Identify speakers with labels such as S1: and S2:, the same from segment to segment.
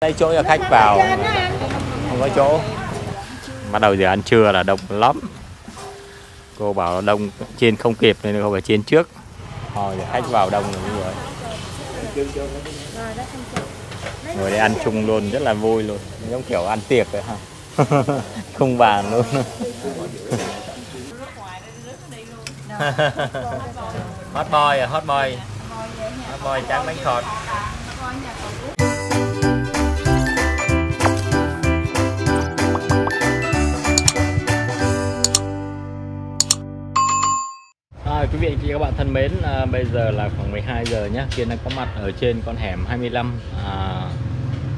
S1: đây chỗ cho khách vào. Không có chỗ. Bắt đầu giờ ăn trưa là đông lắm. Cô bảo đông trên không kịp nên không phải trên trước. Thôi giờ khách vào đông rồi rồi. Ngồi đây ăn chung luôn rất là vui luôn. Giống kiểu ăn tiệc vậy ha. Không bàn luôn. Hot boy à hot boy. Hot boy tráng bánh khọt quý vị chị các bạn thân mến, à, bây giờ là khoảng 12 giờ nhé. Kiên đang có mặt ở trên con hẻm 25 à,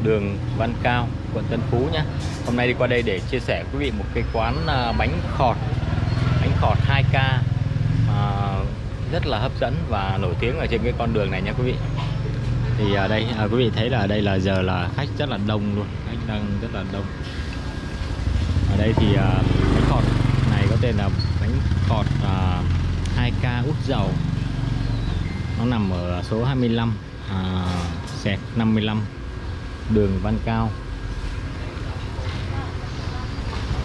S1: đường Văn Cao, quận Tân Phú nhé. Hôm nay đi qua đây để chia sẻ quý vị một cái quán à, bánh khọt, bánh khọt 2K à, rất là hấp dẫn và nổi tiếng ở trên cái con đường này nhé quý vị. Thì ở đây à, quý vị thấy là ở đây là giờ là khách rất là đông luôn, khách đang rất là đông. Ở đây thì à, bánh khọt này có tên là bánh khọt à, 2K út dầu. Nó nằm ở số 25 à, sẹt 55 đường Văn Cao.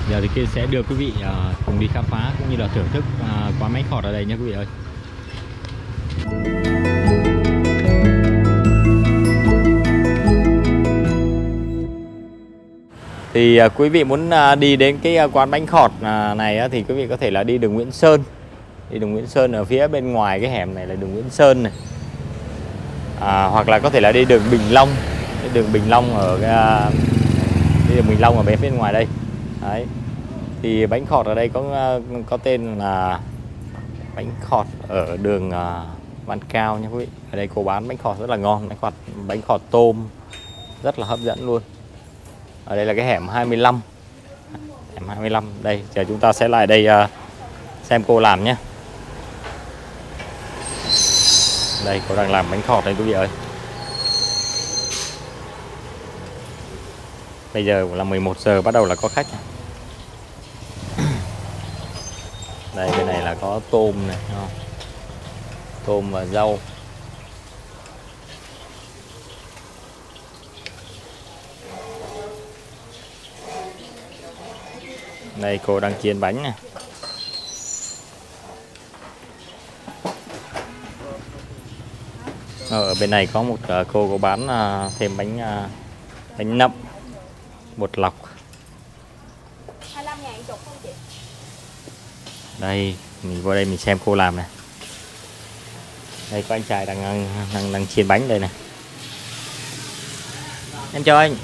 S1: Giờ thì kia sẽ đưa quý vị à, cùng đi khám phá cũng như là thưởng thức à, quán bánh khọt ở đây nhé quý vị ơi. Thì à, quý vị muốn à, đi đến cái à, quán bánh khọt à, này á, thì quý vị có thể là đi đường Nguyễn Sơn đi đường Nguyễn Sơn ở phía bên ngoài cái hẻm này là đường Nguyễn Sơn này. À, hoặc là có thể là đi đường Bình Long. Đi đường Bình Long ở cái, đi đường Bình Long ở bên bên ngoài đây. Đấy. Thì bánh khọt ở đây có à, có tên là bánh khọt ở đường à, Văn Cao nha quý vị. Ở đây cô bán bánh khọt rất là ngon. Bánh khọt bánh khọt tôm. Rất là hấp dẫn luôn. Ở đây là cái hẻm 25 hẻm 25 đây giờ chúng ta sẽ lại đây uh, xem cô làm nhé. Đây cô đang làm bánh khọt đây, quý vị ơi. Bây giờ là 11 giờ, bắt đầu là có khách. Đây, bên này là có tôm này không? tôm và rau. Đây, cô đang chiên bánh này ở bên này có một ờ, cô có bán ờ, thêm bánh bánh nậm bột lọc. Đây mình qua đây mình xem cô làm này. Đây có anh trai đang đang đang, đang chiên bánh đây này. Em chào anh.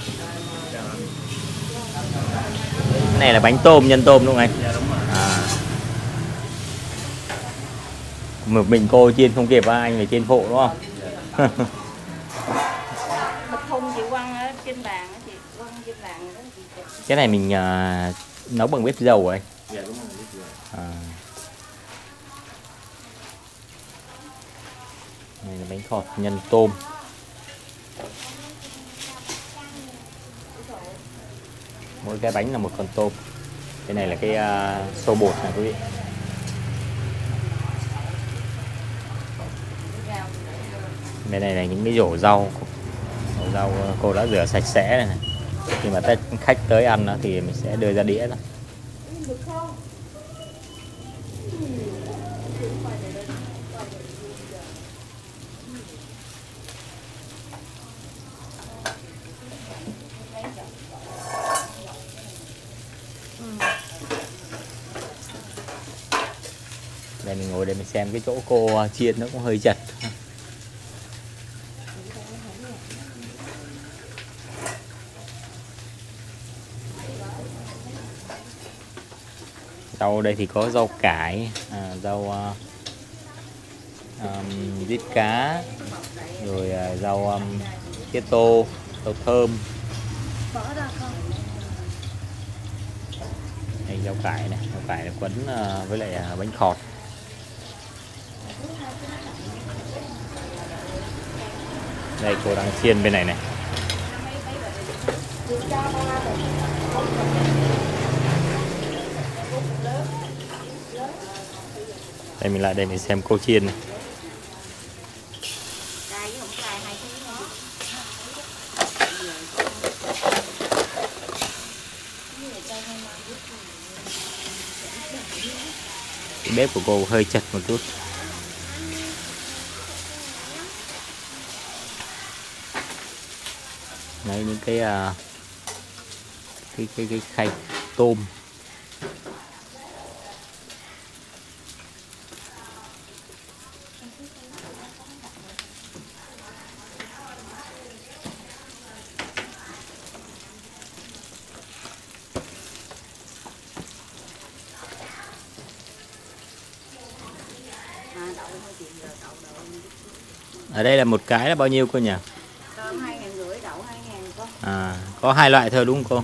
S1: Cái này là bánh tôm nhân tôm đúng không anh? À. một mình cô chiên không kịp anh phải chiên phụ đúng không?
S2: Bịch thùng chị quăng ở trên bàn á chị quăng trên bàn đó chị
S1: cái này mình uh, nấu bằng bếp dầu rồi
S3: Dạ đúng
S1: à. này là bánh khọt nhân tôm. Mỗi cái bánh là một con tôm. Cái này là cái uh, xô bột này quý vị bên này là những cái rổ rau rổ rau ờ, cô đã rửa sạch sẽ này, này. khi mà khách tới ăn đó, thì mình sẽ đưa ra đĩa đó. đây mình ngồi đây mình xem cái chỗ cô ờ, chiên nó cũng hơi chật rau đây thì có rau cải à, rau uh, um, cá rồi uh, rau um, tía tô rau thơm. Đây rau cải này rau cải này quấn uh, với lại uh, bánh khọt. Đây cô đang chiên bên này này. đây, mình lại đây mình xem cô chiên này. Bếp của cô hơi chật một chút. Đấy, những cái à, cái cái cái khay tôm. Ở đây là một cái là bao nhiêu cô nhỉ?
S2: Cơm hai ngàn rưỡi đậu hai ngàn
S1: à có hai loại thôi đúng không cô?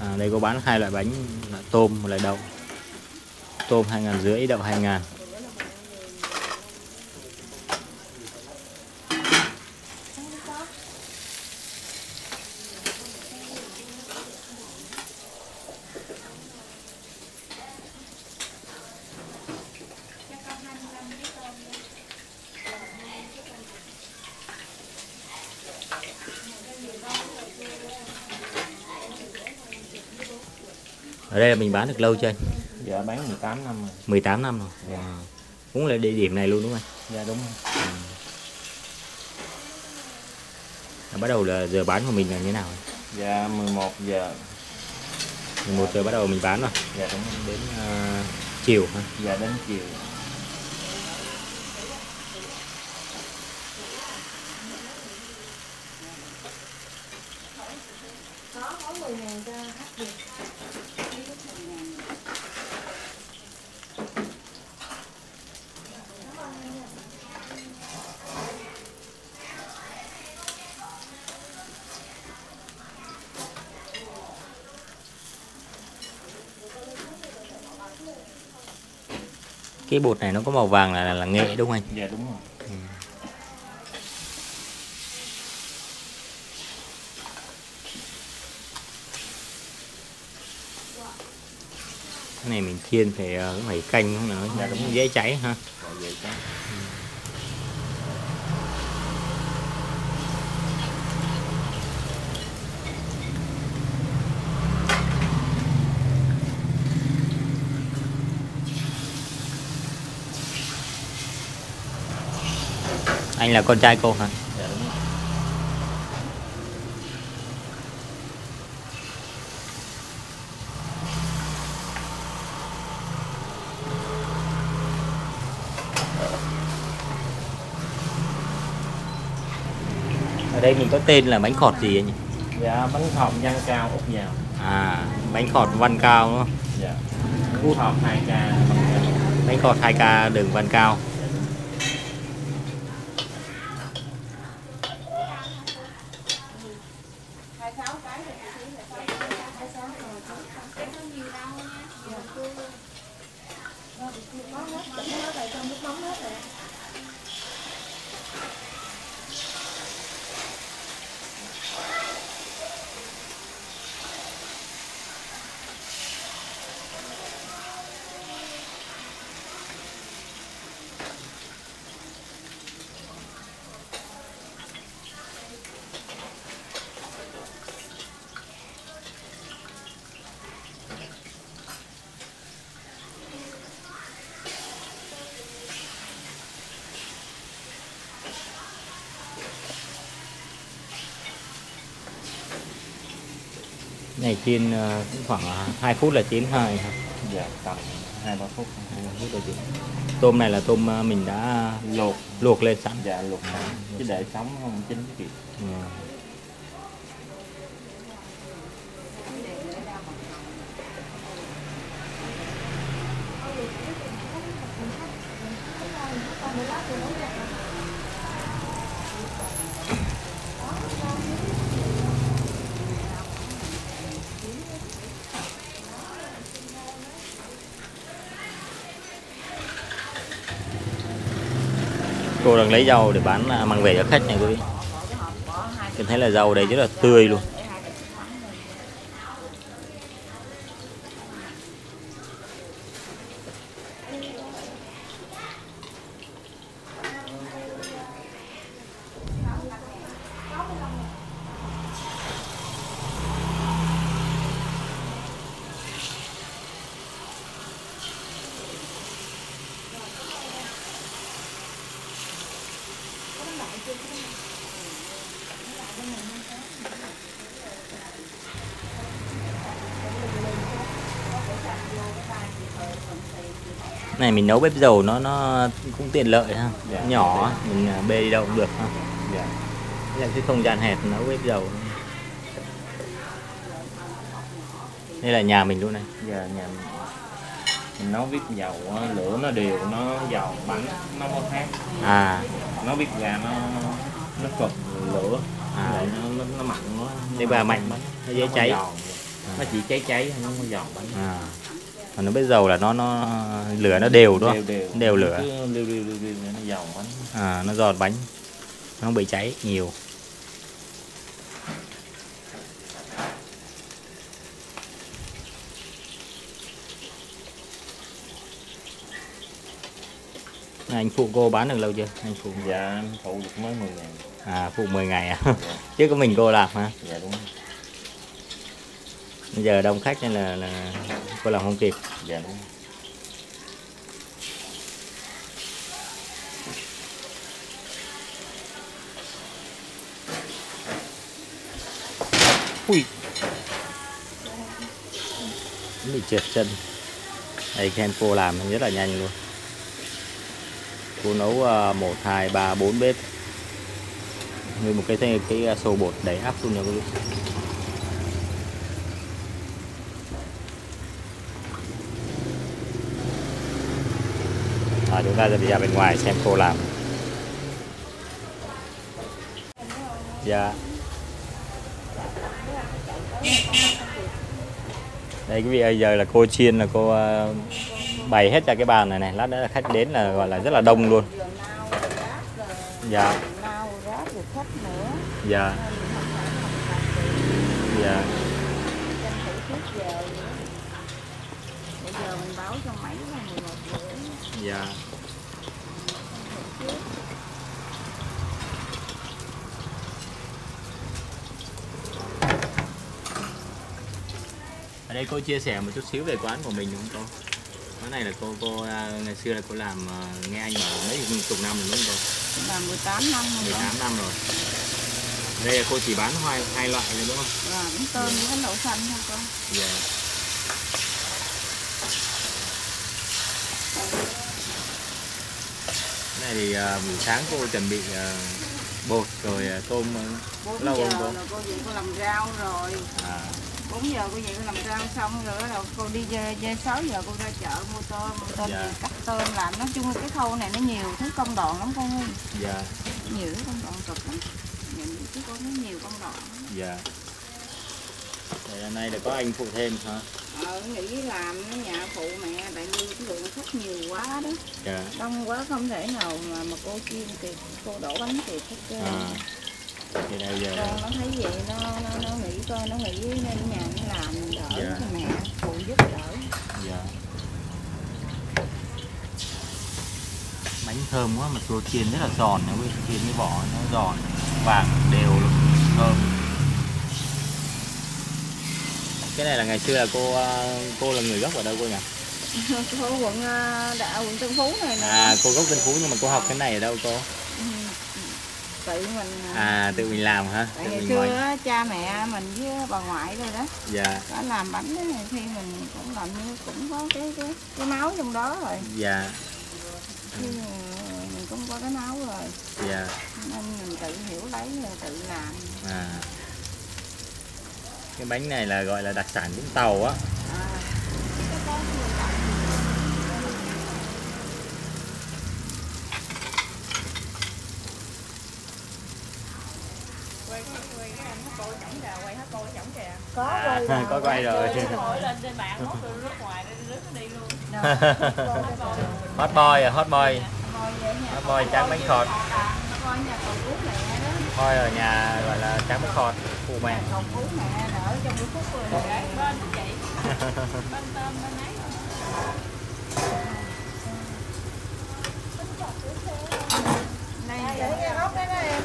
S1: À, đây có bán hai loại bánh là tôm một loại đậu. Tôm hai ngàn rưỡi đậu hai ngàn. Mình bán được lâu chưa anh
S3: Dạ bán 18 năm rồi.
S1: 18 năm rồi wow. cũng là địa điểm này luôn đúng không anh
S3: Dạ đúng rồi.
S1: À, bắt đầu là giờ bán của mình là như thế nào anh?
S3: Dạ 11 giờ.
S1: 11 giờ bắt đầu mình bán rồi
S3: Dạ đúng rồi.
S1: đến à, chiều ha
S3: Dạ đến chiều.
S1: Cái bột này nó có màu vàng là là, là nghệ đúng không anh?
S3: Dạ đúng rồi.
S1: cái này mình chiên phải ờ, cũng phải canh không là nó
S3: Dạ, đúng
S1: dễ cháy ha.
S3: Dạ vậy đó.
S1: Anh là con trai cô hả
S3: Dạ đúng
S1: ở đây mình có tên là bánh khọt gì anh nhỉ
S3: Dạ bánh khọt nhân cao út dào.
S1: à bánh khọt văn cao đúng không
S3: Dạ. Bánh khọt 2k bằng cao.
S1: bánh khọt 2k đường văn cao này chiên ờ, cũng khoảng 2 phút là chín hơi ha
S3: Dạ tầm 2 3 phút.
S1: 2 phút là chín tôm này là tôm ờ, mình đã
S3: Luộc.
S1: luộc lên sẵn
S3: Dạ luộc sẵn. Chứ để sống không chín kịp.
S1: Ừ cô đang lấy rau để bán à, mang về cho khách này quý vị Em thấy là rau đây rất là tươi luôn. Này mình nấu bếp dầu nó nó cũng tiện lợi ha.
S3: Dạ.
S1: nhỏ mình à, bê đi đâu cũng được ha.
S3: Dạ.
S1: Đây là cái không gian hẹp nấu bếp dầu. Đây là nhà mình luôn này.
S3: Giờ nhà mình, mình nấu bếp dầu lửa nó đều nó dầu bánh nó có khác
S1: à.
S3: Nó bếp ga nó nó cực lửa.
S1: À.
S3: à. nó, nó nó mặn nó
S1: Bếp ga mạnh, nó dễ cháy.
S3: giòn. nó chỉ cháy cháy nó không có giòn bánh
S1: à còn nó bếp dầu là nó nó lửa nó đều đúng không?
S3: đều. Đều
S1: đều lửa.
S3: liu liu liu liu nó giòn bánh
S1: à nó giòn bánh. Nó không bị cháy nhiều. Anh phụ cô bán được lâu chưa? Anh phụ
S3: dạ anh phụ được mới 10 ngày.
S1: À phụ 10 ngày à? Chứ có mình cô làm hả?
S3: Dạ đúng
S1: bây giờ đông khách nên là, là cô làm không kịp.
S3: Dạ.
S1: Ui. Bị trượt chân. Đây khen cô làm rất là nhanh luôn. Cô nấu ờ, một hai ba bốn bếp. Nguyên một cái cái, cái xô bột đầy áp luôn nha quý vị à, chúng ta sẽ đi ra bên ngoài xem cô làm. Dạ. Đây quý vị ơi giờ là cô chiên là cô ờ, bày hết ra cái bàn này này. Lát nữa là khách đến là gọi là rất là đông luôn. Dạ. Dạ. Dạ
S2: tranh thủ trước giờ nữa bây giờ mình báo cho mấy là 11 rưỡi
S1: dạ. Ở đây cô chia sẻ một chút xíu về quán của mình đúng không cô? Quán này là cô cô à, ngày xưa là cô làm à, nghe anh bảo mấy chục năm rồi đúng không cô?
S2: Là 18 năm rồi.
S1: 18 năm rồi. Đây là cô chỉ bán hai hai loại thôi đúng không?
S2: Bánh tôm với đậu xanh thôi con
S1: dạ. Cái này thì à, buổi sáng cô chuẩn bị à, bột rồi à, tôm
S2: 4
S1: Lâu
S2: giờ
S1: không cô?
S2: là cô về cô làm rau rồi.
S1: À.
S2: 4 giờ cô về cô làm rau xong rồi đầu cô đi chơi, chơi 6 giờ cô ra chợ mua tôm. Mua tôm
S1: Dạ.
S2: thì cắt tôm làm. Nói chung cái khâu này nó nhiều thứ công đoạn lắm con ơi
S1: dạ.
S2: Nhiều thứ công đoạn cực lắm. Nhìn chứ con thấy nhiều công đoạn.
S1: Dạ. Vậy là nay là có anh phụ thêm hả
S2: ờ nghĩ làm ở nhà phụ mẹ tại vì cái lượng khách nhiều quá đó.
S1: Dạ.
S2: Đông quá không thể nào mà mà cô chiên kịp cô đổ bánh kịp hết trơn.
S1: À thì bây giờ
S2: con nó thấy vậy nó nó, nó nghĩ coi nó nghĩ nên nhà nó làm đỡ
S1: Dạ.
S2: cho mẹ phụ giúp đỡ.
S1: Dạ. Bánh thơm quá mà cô chiên rất là giòn nha quý chiên cái vỏ nó giòn vàng đều luôn thơm cái này là ngày xưa là cô à, cô là người gốc ở đâu cô nhỉ?
S2: Cô quận ờ, đã quận Tân Phú này nè.
S1: À cô gốc Tân Phú nhưng mà cô học cái này ở đâu cô?
S2: Ừ, tự mình ờ,
S1: à tự mình làm hả?
S2: tại
S1: tự
S2: ngày
S1: mình
S2: xưa á, cha mẹ mình với bà ngoại rồi đó.
S1: Dạ.
S2: Đã làm bánh đó khi mình cũng làm như cũng có cái cái cái máu trong đó rồi.
S1: Dạ.
S2: Ờ, mình cũng có cái máu rồi.
S1: Dạ.
S2: Nên mình tự hiểu lấy tự làm.
S1: À cái bánh này là gọi là đặc sản Vũng Tàu á.
S2: Có
S1: À,
S2: quay
S1: có quay rồi.
S2: lên trên mạng mốt từ nước ngoài rước nó đi luôn.
S1: Hot boy à hot boy. Hot boy tráng bánh khọt.
S2: Đó.
S1: Boy ở nhà gọi là tráng bánh khọt phụ mẹ
S2: trong cái phút rồi bên nó vậy bên tôm bên ấy. Đây để cái hốc đấy đó em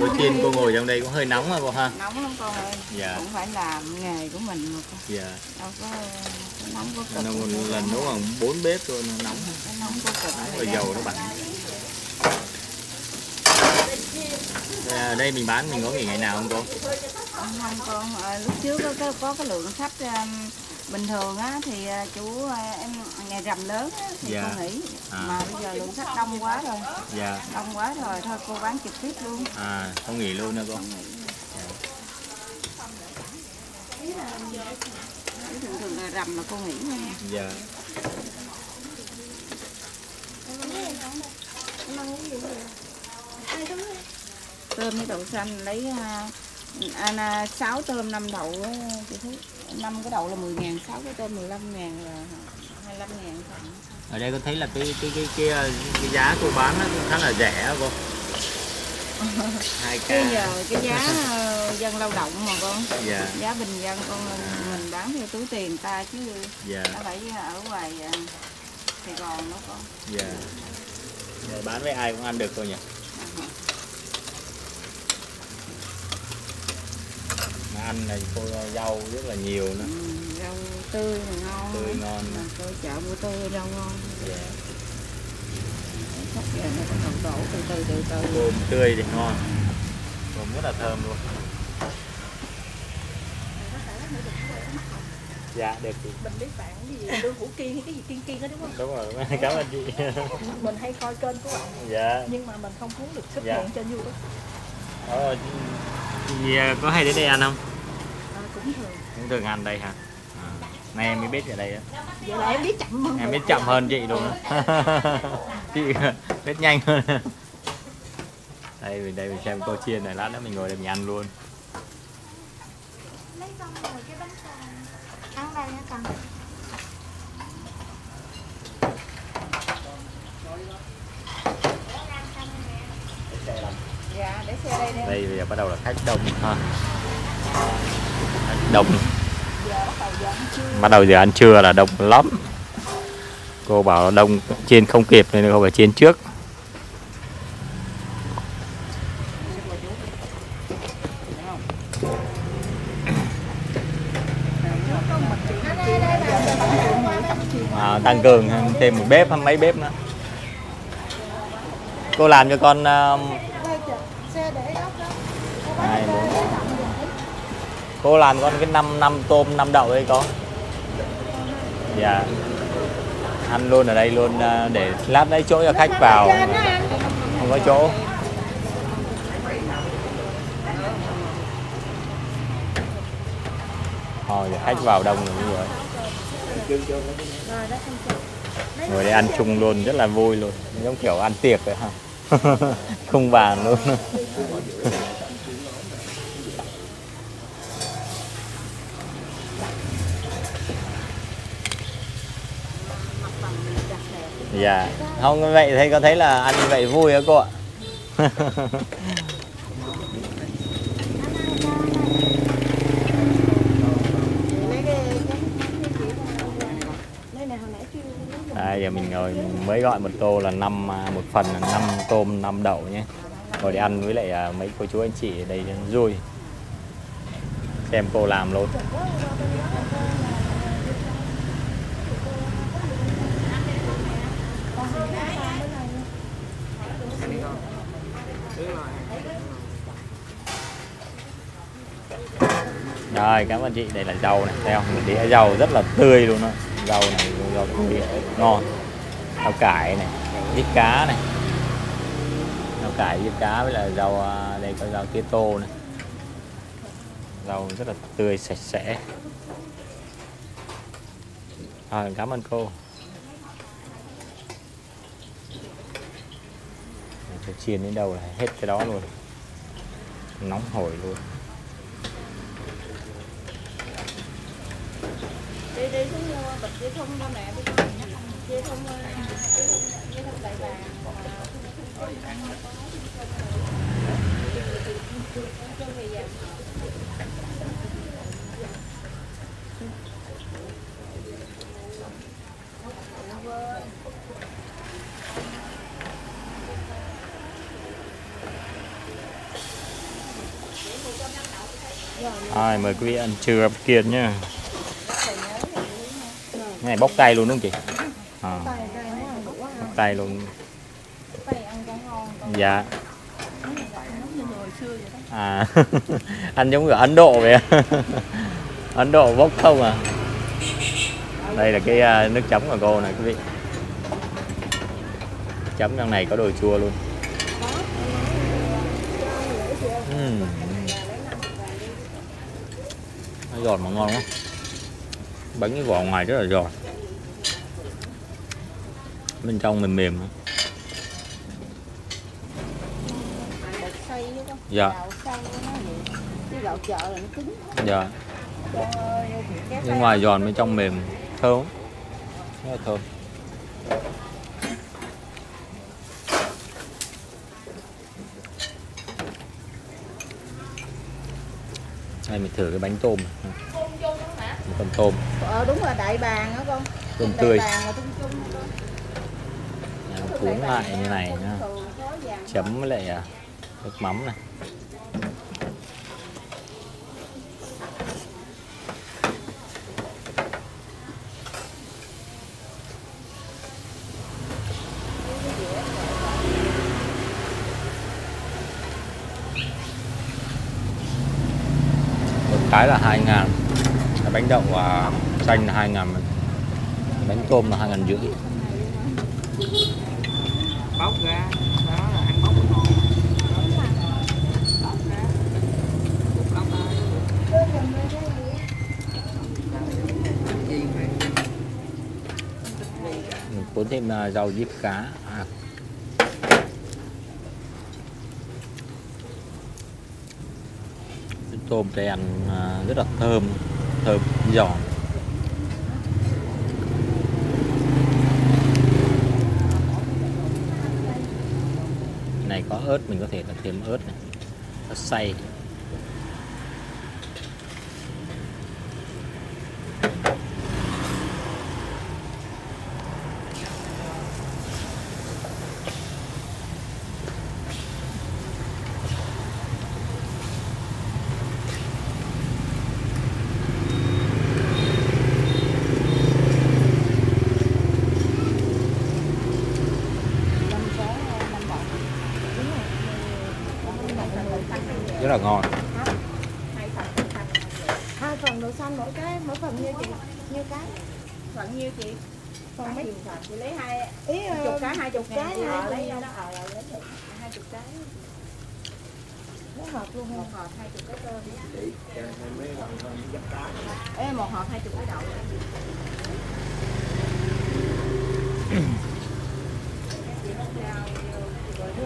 S1: cô? Chiên cô ngồi trong đây cũng hơi nóng mà cô ha.
S2: Nóng lắm con ơi.
S1: Dạ.
S2: Cũng phải làm nghề của mình mà con
S1: dạ.
S2: Đâu có nóng có cực.
S1: nó một lần nấu bằng bốn bếp luôn nó nóng.
S2: Cái nóng có cực.
S1: Rồi dầu nó bẩn Đây, ở đây mình bán mình có nghỉ ngày nào không cô?
S2: Không con à, lúc trước có, có có cái lượng khách à, bình thường á thì chú em ngày rằm lớn á, thì
S1: Dạ.
S2: cô nghỉ.
S1: À.
S2: mà bây giờ lượng khách đông quá rồi.
S1: Dạ.
S2: Đông quá rồi thôi cô bán trực tiếp luôn.
S1: À không nghỉ luôn nữa cô.
S2: Chứ thường thường là rằm là cô nghỉ nha.
S1: Dạ
S2: tôm với đậu xanh lấy à, à, à, 6 tôm 5 đậu chị thấy năm cái đậu là 10 ngàn 6 cái tôm 15 ngàn là 25 ngàn thôi.
S1: ở đây có thấy là cái cái cái cái, cái giá cô bán nó cũng khá là rẻ cô? Hai
S2: Bây
S1: k.
S2: giờ cái giá ờ, dân lao động mà con
S1: dạ.
S2: Giá bình dân con mình bán theo túi tiền ta chứ
S1: dạ.
S2: nó phải ở ngoài à, Sài Gòn đó con
S1: dạ. Dạ, bán với ai cũng ăn được cô nhỉ Ăn này cô rau rất là nhiều nữa.
S2: Ừ, rau tươi mà ngon.
S1: Tươi ngon
S2: Mà cô chợ mua tươi rau ngon?
S1: Dạ.
S2: sắp giờ nó còn đổ từ từ từ từ.
S1: Tôm tươi thì ngon. Tôm rất là thơm luôn. Dạ được chị.
S4: Mình biết bạn cái gì? Lương hữu kiên hay cái gì? Kiên kiên đó đúng không?
S1: Đúng rồi cảm ơn chị.
S4: Mình hay coi kênh của bạn.
S1: Dạ.
S4: Nhưng mà mình không muốn được xuất
S1: Dạ.
S4: hiện trên youtube.
S1: Ờ, chị có hay đến đây ăn không
S4: cũng thường
S1: cũng thường ăn đây hả? À. nay em mới biết ở đây
S4: vậy là em biết chậm hơn
S1: em biết chậm hơn chị luôn á. Chị biết nhanh hơn. Đây mình đây mình xem cô chiên này lát nữa mình ngồi đây mình ăn luôn.
S5: Lấy xong rồi cái bánh ăn đây hả cần
S2: dạ để xe đây đi
S1: đây bây giờ bắt đầu là khách đông ha đông bắt đầu giờ ăn trưa là đông lắm. Cô bảo là đông trên không kịp nên không phải trên trước. À, tăng cường thêm một bếp hay mấy bếp nữa. Cô làm cho con uh, hai bốn cô làm con cái năm năm tôm, năm đậu đây có dạ. Ăn luôn ở đây luôn à, để lát lấy chỗ cho khách vào. Không có chỗ. Thôi giờ khách vào đông rồi bây ngồi đây ăn chung luôn, rất là vui luôn. Giống kiểu ăn tiệc vậy ha không vàng luôn. dạ. Không vậy thấy có thấy là ăn như vậy vui á cô ạ. À, giờ mình ngồi mình mới gọi một tô là năm à, một phần là năm tôm năm đậu nhé. Rồi để ăn với lại à, mấy cô chú anh chị ở đây vui. Xem cô làm luôn. Rồi cảm ơn chị, đây là rau này, thấy không? Đĩa rau rất là tươi luôn đó. Rau này rau tươi ngon. Rau cải này, giết cá này. Rau cải giết cá với là rau à, đây có rau tía tô này. Rau rất là tươi sạch sẽ. Rồi cảm ơn cô. Tôi chiên đến đâu là hết cái đó luôn. Nóng hổi luôn.
S2: đi đi xuống mua bịch dây thun đâu nè dây thun dây thun
S1: Rồi mời quý vị ăn trưa với Kiên nhá. Cái này bóc tay luôn đúng không chị? À,
S4: tay
S1: bóc tay luôn. Dạ. à ăn giống kiểu Ấn Độ vậy? Ấn Độ bốc không à đây là cái à, nước chấm của cô này quý vị chấm trong này có đồ chua luôn Ừm. nó giòn mà ngon lắm bánh cái vỏ ngoài rất là giòn. Bên trong mềm mềm dạ.
S2: Gạo chợ là nó cứng
S1: dạ. Bên ngoài giòn, bên trong mềm, thơm. Rất là thơm đây mình thử cái bánh tôm. Con tôm.
S2: Ờ đúng là đại bàng đó con.
S1: Tôm
S2: đại
S1: tươi. cuốn lại như này nhá. chấm với lại à, nước mắm này một cái là hai ngàn. Cái bánh đậu à, xanh là hai ngàn bánh tôm là hai ngàn rưỡi.
S3: Bóc ra đó là ăn bóc ngon
S1: cuốn thêm à, rau diếp cá à. Cái tôm đây ăn à, rất là thơm thơm giòn. Này có ớt, mình có thể là thêm ớt này, ớt xay
S2: năm có năm bọc đúng rồi
S1: rất là ngon
S4: hai phần đậu xanh mỗi cái mỗi phần nhiêu chị nhiêu cái
S2: phần nhiêu chị
S4: phần mấy
S2: phần chị lấy hai
S4: ý ờ,
S2: chục cái hai chục
S4: cái
S2: cái
S4: hai
S2: lấy
S4: chục.
S2: đó ờ là lấy được hai chục cái
S4: nó hợp luôn
S2: một
S4: ha
S2: hộp hai chục cái tôm Ê, một hộp hai chục cái đậu.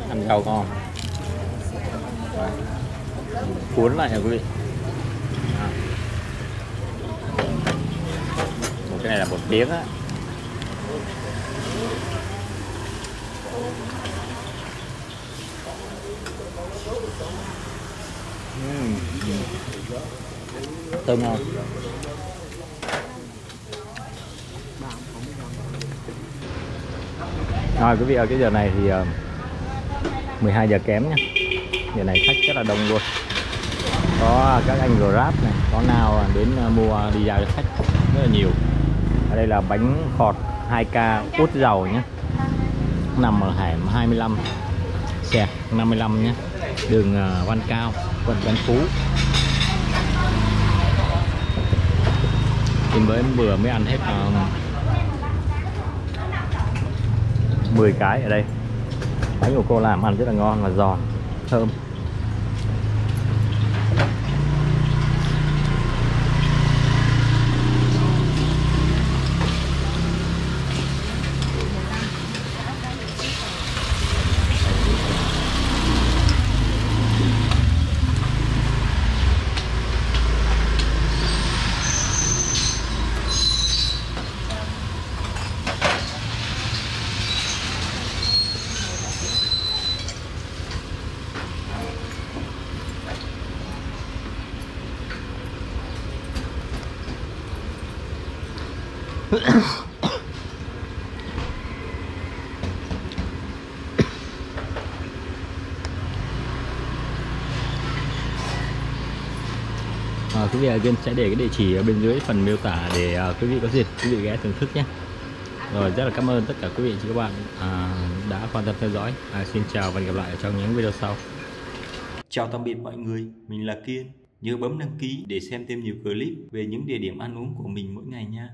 S1: Ăn rau ngon. Cuốn lại nha quý vị. À. một cái này là một tiếng á. Ừm. thơm ngon. Rồi, quý vị ở cái giờ này thì ờ, 12 giờ kém nhá giờ này khách rất là đông luôn. Có các anh grab này, có nào à, đến ờ, mua ờ, đi giao cho khách rất là nhiều. Ở đây là bánh khọt 2k út dầu nhé nằm ở hẻm 25 xẹt 55 nhé. Đường à, Văn Cao quận Tân Phú. Thì mới vừa mới ăn hết à, uh, 10 cái ở đây. Bánh của cô làm ăn rất là ngon và giòn thơm À, quý vị ở sẽ để cái địa chỉ ở bên dưới phần miêu tả để à, quý vị có dịp quý vị ghé thưởng thức nhé. Rồi rất là cảm ơn tất cả quý vị và các bạn à, đã quan tâm theo dõi. À, xin chào và hẹn gặp lại trong những video sau. Chào tạm biệt mọi người, mình là Kiên. Nhớ bấm đăng ký để xem thêm nhiều clip về những địa điểm ăn uống của mình mỗi ngày nha.